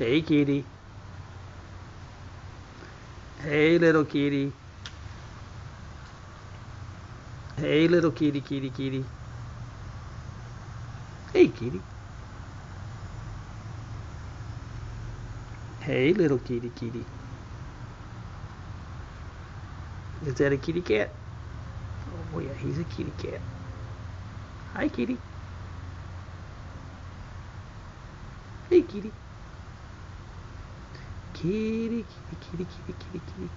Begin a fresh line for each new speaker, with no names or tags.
Hey, kitty. Hey, little kitty. Hey, little kitty, kitty, kitty. Hey, kitty. Hey, little kitty, kitty. Is that a kitty cat? Oh, yeah, he's a kitty cat. Hi, kitty. Hey, kitty. Kitty, kitty, kitty, kitty, kitty.